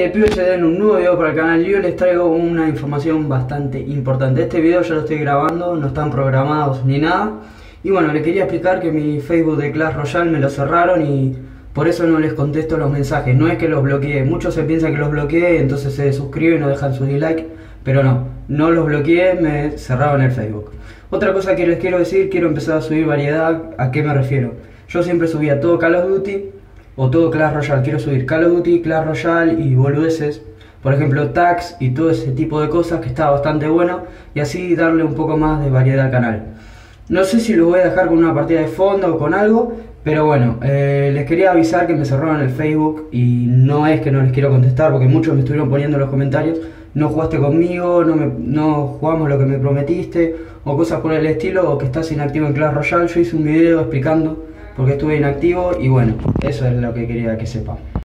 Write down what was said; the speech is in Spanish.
Eh, pibes se den un nuevo video para el canal y hoy les traigo una información bastante importante. Este video ya lo estoy grabando, no están programados ni nada. Y bueno, les quería explicar que mi Facebook de Clash Royale me lo cerraron y por eso no les contesto los mensajes. No es que los bloqueé, muchos se piensan que los bloqueé, entonces se suscriben no dejan su dislike. Pero no, no los bloqueé, me cerraron el Facebook. Otra cosa que les quiero decir, quiero empezar a subir variedad. ¿A qué me refiero? Yo siempre subía todo Call of Duty o todo Clash Royale. Quiero subir Call of Duty, Clash Royale y boludeces. Por ejemplo, tags y todo ese tipo de cosas que está bastante bueno. Y así darle un poco más de variedad al canal. No sé si lo voy a dejar con una partida de fondo o con algo. Pero bueno, eh, les quería avisar que me cerraron el Facebook y no es que no les quiero contestar porque muchos me estuvieron poniendo en los comentarios no jugaste conmigo, no, me, no jugamos lo que me prometiste o cosas por el estilo o que estás inactivo en Clash Royale. Yo hice un video explicando por qué estuve inactivo y bueno, eso es lo que quería que sepan.